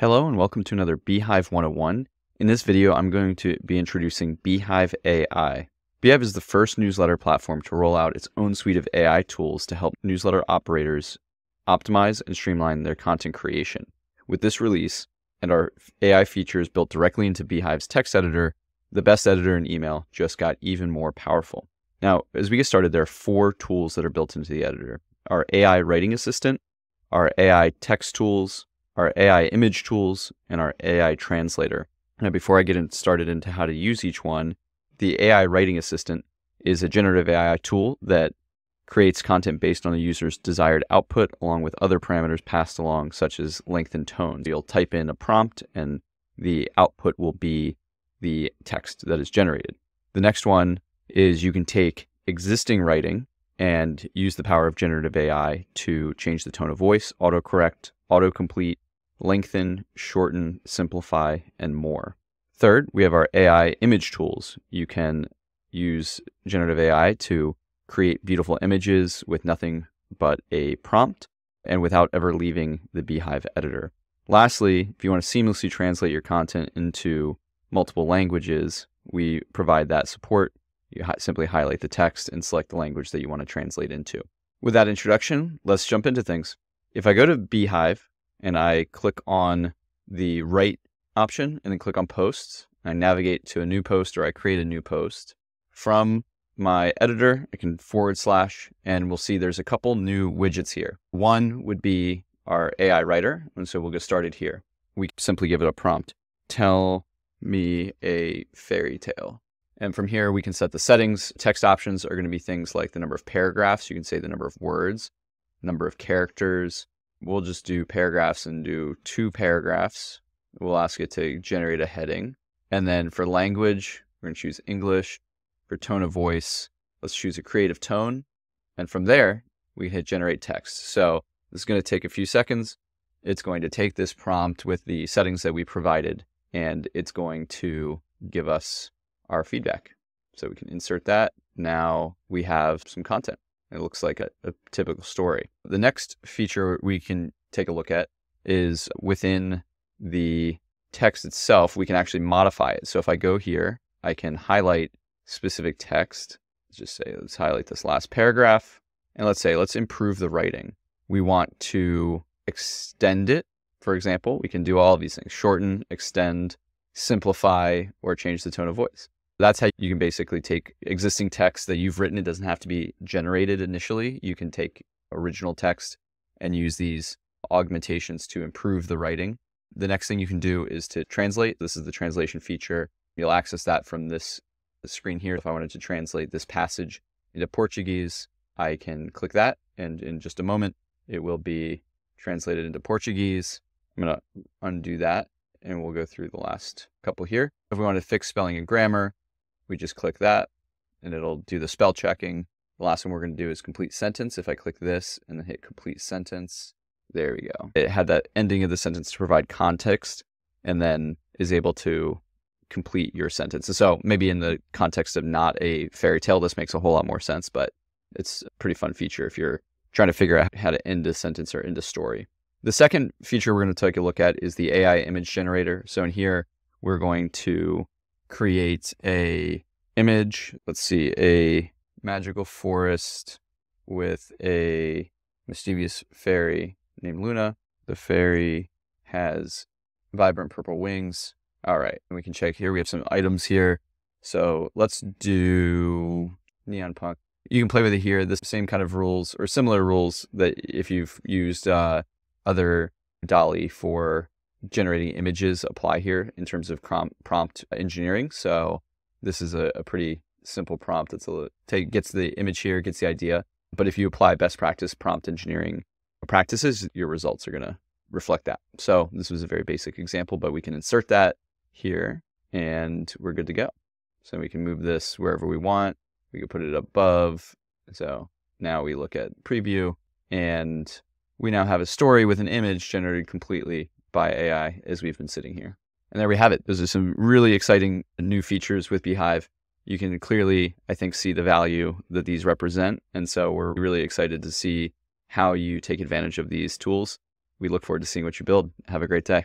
Hello and welcome to another Beehiiv 101. In this video, I'm going to be introducing Beehiiv AI. Beehiiv is the first newsletter platform to roll out its own suite of AI tools to help newsletter operators optimize and streamline their content creation. With this release and our AI features built directly into Beehiiv's text editor, the best editor in email just got even more powerful. Now, as we get started, there are four tools that are built into the editor. Our AI writing assistant, our AI text tools, our AI image tools, and our AI translator. Now, before I get started into how to use each one, the AI writing assistant is a generative AI tool that creates content based on the user's desired output along with other parameters passed along, such as length and tone. You'll type in a prompt and the output will be the text that is generated. The next one is you can take existing writing and use the power of generative AI to change the tone of voice, autocorrect, autocomplete, lengthen, shorten, simplify, and more. Third, we have our AI image tools. You can use generative AI to create beautiful images with nothing but a prompt and without ever leaving the Beehiiv editor. Lastly, if you want to seamlessly translate your content into multiple languages, we provide that support. You simply highlight the text and select the language that you want to translate into. With that introduction, let's jump into things. If I go to Beehiiv and I click on the write option and then click on posts. I navigate to a new post or I create a new post. From my editor, I can forward slash and we'll see there's a couple new widgets here. One would be our AI writer. And so we'll get started here. We simply give it a prompt. Tell me a fairy tale. And from here, we can set the settings. Text options are going to be things like the number of paragraphs. You can say the number of words, number of characters, we'll just do paragraphs and do two paragraphs. We'll ask it to generate a heading. And then for language, we're going to choose English. For tone of voice, let's choose a creative tone. And from there, we hit generate text. So this is going to take a few seconds. It's going to take this prompt with the settings that we provided, and it's going to give us our feedback. So we can insert that. Now we have some content. It looks like a, a typical story. The next feature we can take a look at is within the text itself, we can actually modify it. So if I go here, I can highlight specific text. Let's just say, let's highlight this last paragraph. And let's say, let's improve the writing. We want to extend it. For example, we can do all of these things shorten, extend, simplify, or change the tone of voice. That's how you can basically take existing text that you've written. It doesn't have to be generated initially. You can take original text and use these augmentations to improve the writing. The next thing you can do is to translate. This is the translation feature. You'll access that from this screen here. If I wanted to translate this passage into Portuguese, I can click that. And in just a moment, it will be translated into Portuguese. I'm going to undo that and we'll go through the last couple here. If we want to fix spelling and grammar, we just click that and it'll do the spell checking. The last one we're going to do is complete sentence. If I click this and then hit complete sentence, there we go. It had that ending of the sentence to provide context and then is able to complete your sentence. So maybe in the context of not a fairy tale, this makes a whole lot more sense, but it's a pretty fun feature if you're trying to figure out how to end a sentence or end a story. The second feature we're going to take a look at is the AI image generator. So in here, we're going to create a image. Let's see, a magical forest with a mischievous fairy named Luna. The fairy has vibrant purple wings. All right, and we can check here. We have some items here. So let's do neon punk. You can play with it here. The same kind of rules or similar rules that if you've used uh, other DALL-E for generating images apply here in terms of prompt engineering. So this is a, a pretty simple prompt. It's a take, gets the image here, gets the idea. But if you apply best practice prompt engineering practices, your results are going to reflect that. So this was a very basic example, but we can insert that here and we're good to go. So we can move this wherever we want. We can put it above. So now we look at preview and we now have a story with an image generated completely by AI as we've been sitting here. And there we have it. Those are some really exciting new features with Beehiiv. You can clearly, I think, see the value that these represent. And so we're really excited to see how you take advantage of these tools. We look forward to seeing what you build. Have a great day.